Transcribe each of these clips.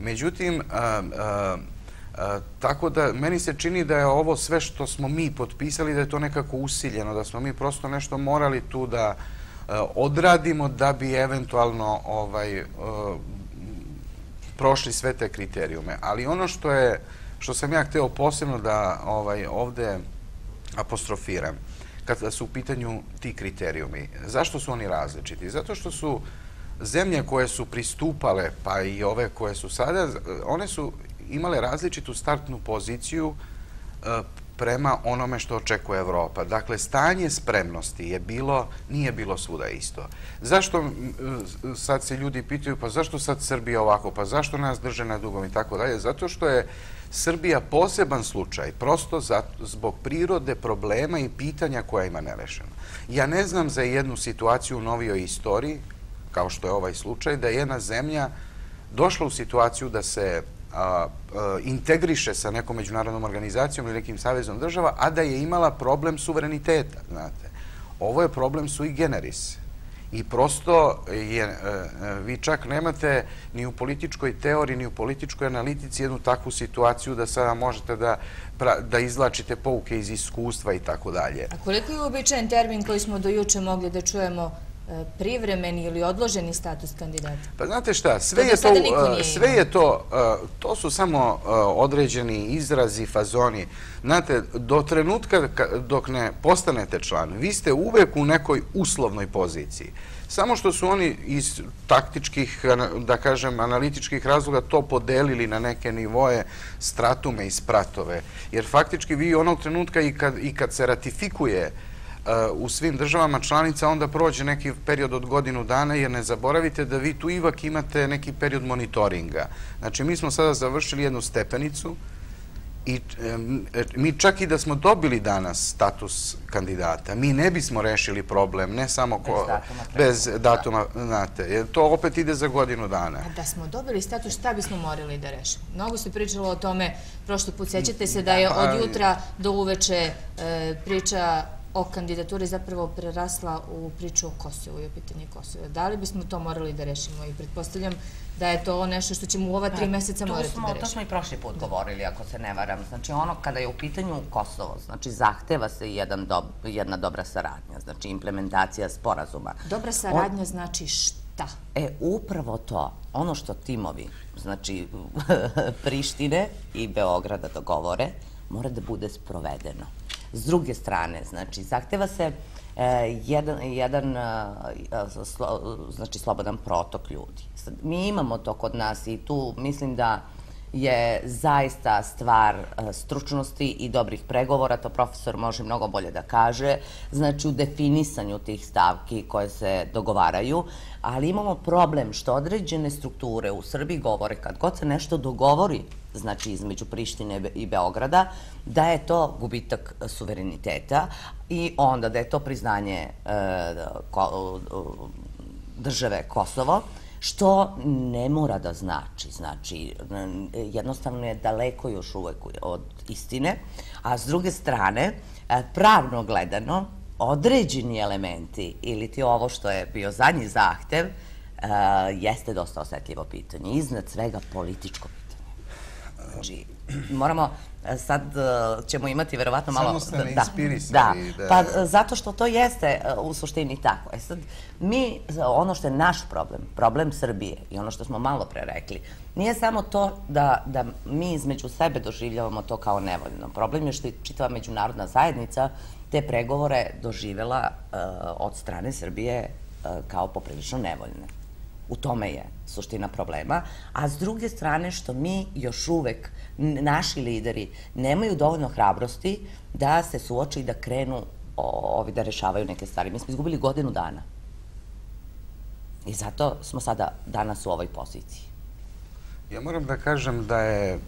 Međutim, tako da meni se čini da je ovo sve što smo mi potpisali, da je to nekako usiljeno, da smo mi prosto nešto morali tu da odradimo da bi eventualno ovaj, prošli sve te kriterijume. Ali ono što je, što sam ja hteo posebno da ovaj, ovde apostrofiram, kada su u pitanju ti kriterijumi. Zašto su oni različiti? Zato što su zemlje koje su pristupale, pa i ove koje su sada, one su imale različitu startnu poziciju e, prema onome što očekuje Evropa. Dakle, stanje spremnosti je bilo, nije bilo svuda isto. Zašto e, sad se ljudi pitaju, pa zašto sad Srbija ovako, pa zašto nas drže na dugom i tako dalje? Zato što je Srbija poseban slučaj, prosto zbog prirode problema i pitanja koja ima nerešeno. Ja ne znam za jednu situaciju u novijoj istoriji, kao što je ovaj slučaj, da je jedna zemlja došla u situaciju da se integriše sa nekom međunarodnom organizacijom ili nekim savezom država, a da je imala problem suvereniteta, znate. Ovo je problem sui generis. I prosto je, e, e, vi čak nemate ni u političkoj teoriji, ni u političkoj analitici jednu takvu situaciju da sada možete da, da izlačite pouke iz iskustva i tako dalje. A koliko je uobičajen termin koji smo do juče mogli da čujemo privremeni ili odloženi status kandidata? Pa znate šta, sve je to, sve je to, to su samo određeni izrazi, fazoni. Znate, do trenutka dok ne postanete član, vi ste uvek u nekoj uslovnoj poziciji. Samo što su oni iz taktičkih, da kažem, analitičkih razloga to podelili na neke nivoje stratume i spratove. Jer faktički vi onog trenutka i kad, i kad se ratifikuje u svim državama članica onda prođe neki period od godinu dana jer ne zaboravite da vi tu ivak imate neki period monitoringa. Znači mi smo sada završili jednu stepenicu i mi čak i da smo dobili danas status kandidata, mi ne bismo rešili problem, ne samo bez datuma, znate, jer to opet ide za godinu dana. A da smo dobili status, šta bismo morali da rešimo? Mnogo se pričalo o tome, prošlo put, sećate se da je od pa, jutra do uveče e, priča o kandidaturi zapravo prerasla u priču o Kosovu i o pitanje Kosova. Da li bismo to morali da rešimo i pretpostavljam da je to nešto što ćemo u ova tri pa, meseca morati da rešimo. To smo i prošli put govorili, ako se ne varam. Znači ono kada je u pitanju Kosovo, znači zahteva se jedna dobra saradnja, znači implementacija sporazuma. Dobra saradnja znači šta? E, upravo to, ono što timovi, znači Prištine i Beograda dogovore, mora da bude sprovedeno. S druge strane, znači, zahteva se e, jedan, jedan e, znači, slobodan protok ljudi. Mi imamo to kod nas i tu mislim da je zaista stvar e, stručnosti i dobrih pregovora, to profesor može mnogo bolje da kaže, znači u definisanju tih stavki koje se dogovaraju, ali imamo problem što određene strukture u Srbiji govore kad god se nešto dogovori, znači između Prištine i Beograda, da je to gubitak suvereniteta i onda da je to priznanje e, države Kosovo, što ne mora da znači. Znači, jednostavno je daleko još uvek od istine, a s druge strane, e, pravno gledano, određeni elementi ili ti ovo što je bio zadnji zahtev, e, jeste dosta osetljivo pitanje. Iznad svega političko pitanje. Znači, moramo sad e, ćemo imati verovatno malo... Samo ste inspirisali. Da, pa e, zato što to jeste e, u suštini tako. E sad, mi, ono što je naš problem, problem Srbije i ono što smo malo pre rekli, nije samo to da, da mi između sebe doživljavamo to kao nevoljno. Problem je što je čitava međunarodna zajednica te pregovore doživela od strane Srbije kao poprilično nevoljne. U tome je suština problema. A s druge strane što mi još uvek naši lideri nemaju dovoljno hrabrosti da se suoče i da krenu ovi da rešavaju neke stvari. Mi smo izgubili godinu dana. I zato smo sada danas u ovoj poziciji. Ja moram da kažem da je,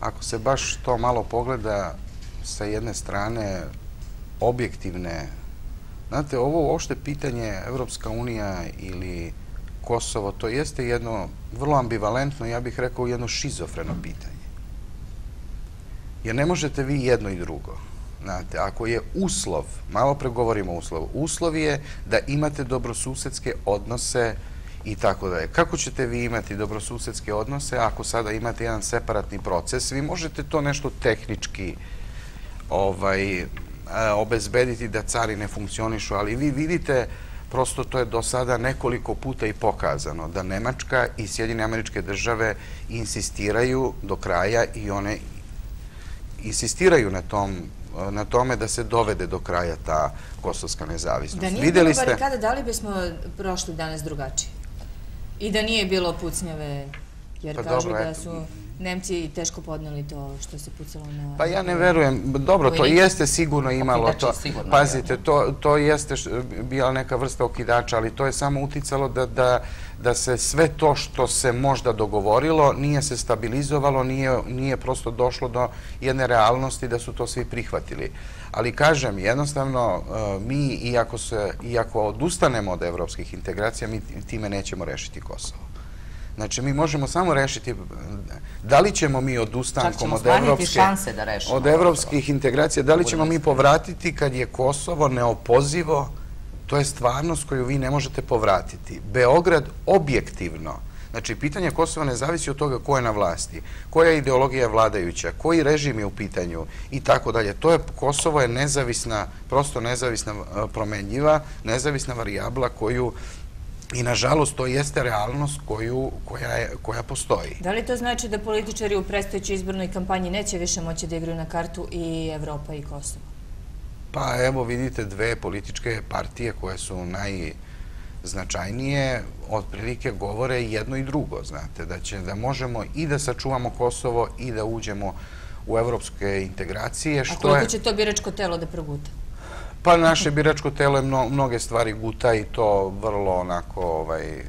ako se baš to malo pogleda sa jedne strane objektivne, znate, ovo uopšte pitanje Evropska unija ili Kosovo, to jeste jedno vrlo ambivalentno, ja bih rekao jedno šizofreno pitanje. Jer ne možete vi jedno i drugo. Znate, ako je uslov, malo pre govorimo o uslovu, uslov je da imate dobrosusedske odnose i tako dalje. Kako ćete vi imati dobrosusedske odnose ako sada imate jedan separatni proces? Vi možete to nešto tehnički ovaj, obezbediti da cari ne funkcionišu, ali vi vidite prosto to je do sada nekoliko puta i pokazano da Nemačka i Sjedine američke države insistiraju do kraja i one insistiraju na tom na tome da se dovede do kraja ta kosovska nezavisnost. Da nije bilo barikada, da li bismo prošli danas drugačije? I da nije bilo pucnjave, jer pa kažu da su Nemci teško podneli to što se pucalo na... Pa ja ne verujem. Dobro, to jeste sigurno imalo to. Pazite, to jeste bila neka vrsta okidača, ali to je samo uticalo da se sve to što se možda dogovorilo nije se stabilizovalo, nije prosto došlo do jedne realnosti da su to svi prihvatili. Ali kažem, jednostavno, e, mi, iako odustanemo od evropskih integracija, mi time nećemo rešiti Kosovo. Znači, mi možemo samo rešiti da li ćemo mi odustankom od od evropskih integracija, da li ćemo mi povratiti kad je Kosovo neopozivo, to je stvarnost koju vi ne možete povratiti. Beograd objektivno, znači, pitanje Kosova ne zavisi od toga ko je na vlasti, koja ideologija je vladajuća, koji režim je u pitanju i tako dalje. To je, Kosovo je nezavisna, prosto nezavisna promenljiva, nezavisna varijabla koju I nažalost to jeste realnost koja postoji. Da li to znači da političari u predstojećoj izbornoj kampanji neće više moći da igraju na kartu i Evropa i Kosovo? Pa evo vidite dve političke partije koje su najznačajnije, otprilike govore jedno i drugo, znate, da će da možemo i da sačuvamo Kosovo i da uđemo u evropske integracije. A koliko će to biračko telo da proguta? Pa naše biračko telo je mnoge stvari guta i to vrlo onako ovaj, e,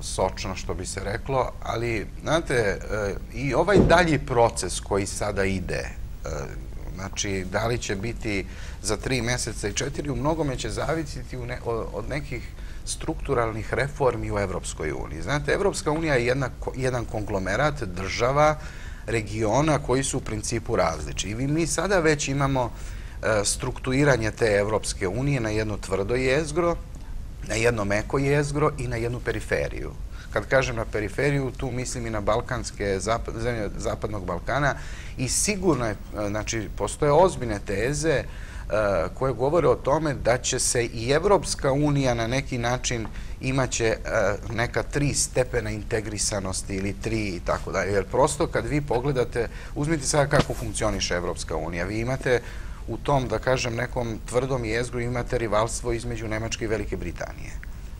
sočno što bi se reklo, ali znate, e, i ovaj dalji proces koji sada ide, e, znači da li će biti za tri meseca i četiri, u mnogome će zavisiti od nekih strukturalnih reformi u Evropskoj uniji. Znate, Evropska unija je jedan konglomerat država, regiona koji su u principu različi. I mi sada već imamo strukturiranje te Evropske unije na jedno tvrdo jezgro, na jedno meko jezgro i na jednu periferiju. Kad kažem na periferiju, tu mislim i na balkanske zemlje Zapadnog Balkana i sigurno je, znači, postoje ozbiljne teze e, koje govore o tome da će se i Evropska unija na neki način imaće e, neka tri stepena integrisanosti ili tri i tako dalje. Jer prosto kad vi pogledate, uzmite sada kako funkcioniše Evropska unija. Vi imate u tom, da kažem, nekom tvrdom jezgru imate rivalstvo između Nemačke i Velike Britanije.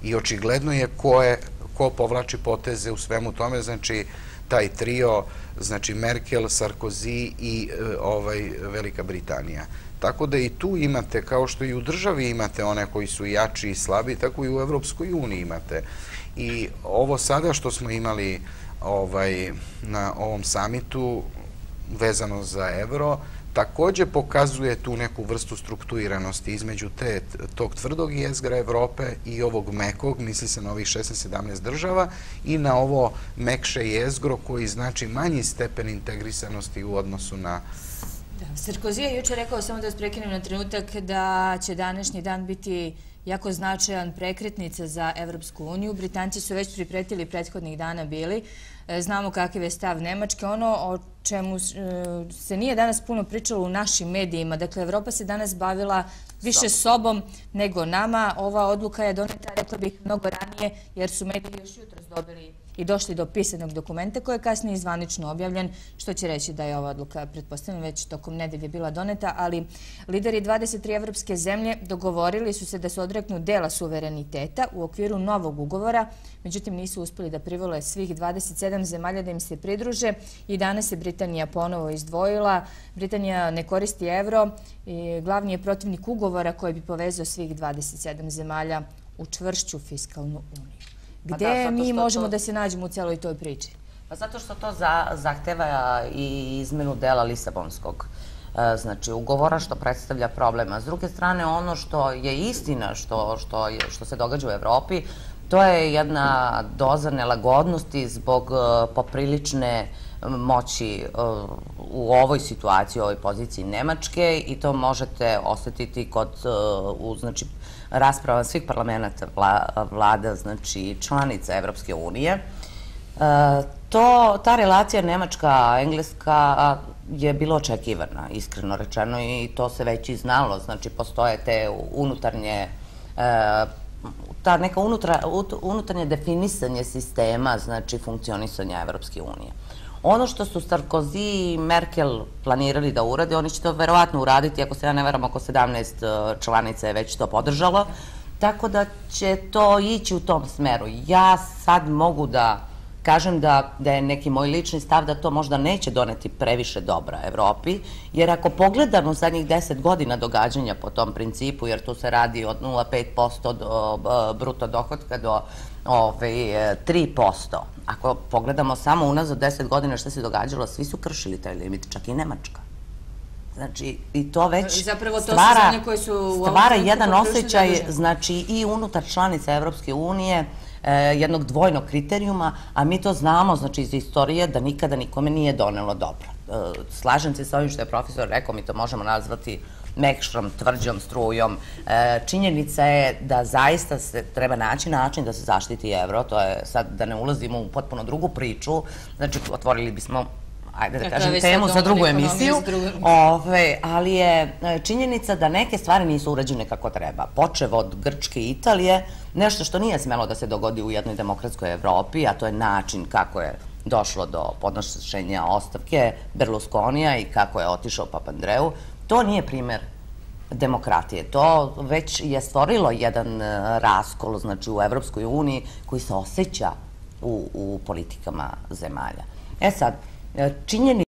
I očigledno je ko, je, ko povlači poteze u svemu tome, znači taj trio, znači Merkel, Sarkozy i e, ovaj Velika Britanija. Tako da i tu imate, kao što i u državi imate one koji su jači i slabi, tako i u Evropskoj uniji imate. I ovo sada što smo imali ovaj, na ovom samitu vezano za evro, takođe pokazuje tu neku vrstu strukturiranosti između tog tvrdog jezgra Evrope i ovog mekog, misli se na ovih 16-17 država, i na ovo mekše jezgro koji znači manji stepen integrisanosti u odnosu na... Sarkozy je juče rekao, samo da vas prekinem na trenutak, da će današnji dan biti jako značajan prekretnica za Evropsku uniju. Britanci su već pripretili prethodnih dana bili. E, znamo kakav je stav Nemačke. Ono o čemu e, se nije danas puno pričalo u našim medijima. Dakle, Evropa se danas bavila više sobom nego nama. Ova odluka je doneta, rekla bih, mnogo ranije, jer su mediji još jutro dobili i došli do pisanog dokumenta koji je kasnije izvanično objavljen, što će reći da je ova odluka, pretpostavljena, već tokom nedelje bila doneta, ali lideri 23 evropske zemlje dogovorili su se da se odreknu dela suvereniteta u okviru novog ugovora, međutim nisu uspeli da privole svih 27 zemalja da im se pridruže i danas je Britanija ponovo izdvojila. Britanija ne koristi evro i glavni je protivnik ugovora koji bi povezao svih 27 zemalja u čvršću fiskalnu uniju. Pa Gde mi možemo da se nađemo u celoj toj priči? Pa zato što to zahteva i izmenu dela Lisabonskog e, znači ugovora što predstavlja problema. S druge strane, ono što je istina što se događa u Evropi, to je jedna doza nelagodnosti zbog e, poprilične moći e, u ovoj situaciji, u ovoj poziciji Nemačke i to možete osetiti kod, u, znači, rasprava svih parlamenta vlada, znači članica Evropske unije. To, ta relacija Nemačka-Engleska je bilo očekivana, iskreno rečeno, i to se već i znalo. Znači, postoje te unutarnje ta neka unutra, unutarnje definisanje sistema, znači funkcionisanja Evropske unije. Ono što su Sarkozy i Merkel planirali da urade, oni će to verovatno uraditi, ako se ja ne veram, oko 17 članica je već to podržalo, tako da će to ići u tom smeru. Ja sad mogu da kažem da, da je neki moj lični stav da to možda neće doneti previše dobra Evropi, jer ako pogledamo zadnjih deset godina događanja po tom principu, jer tu se radi od 0,5% do bruto dohodka do ove, 3%, ako pogledamo samo unazad deset godina šta se događalo, svi su kršili taj limit, čak i Nemačka. Znači, i to već Zapravo to stvara, su koje su stvara jedan osjećaj, znači, i unutar članica Evropske unije, jednog dvojnog kriterijuma, a mi to znamo, znači iz istorije, da nikada nikome nije donelo dobro. E, slažem se sa ovim što je profesor rekao, mi to možemo nazvati mekšrom, tvrđom, strujom. E, činjenica je da zaista se treba naći način da se zaštiti evro, to je sad da ne ulazimo u potpuno drugu priču, znači otvorili bismo ajde da kažem, temu za drugu emisiju, ove, ali je e, činjenica da neke stvari nisu urađene kako treba. Počev od Grčke i Italije, nešto što nije smelo da se dogodi u jednoj demokratskoj Evropi, a to je način kako je došlo do podnošenja ostavke Berlusconija i kako je otišao Papandreou, to nije primer demokratije. To već je stvorilo jedan e, raskol znači, u Evropskoj uniji koji se osjeća u, u politikama zemalja. E sad, činjeni